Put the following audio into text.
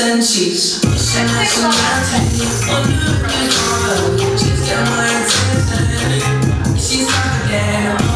and cheese. She has a latte. She's got my attention. She's not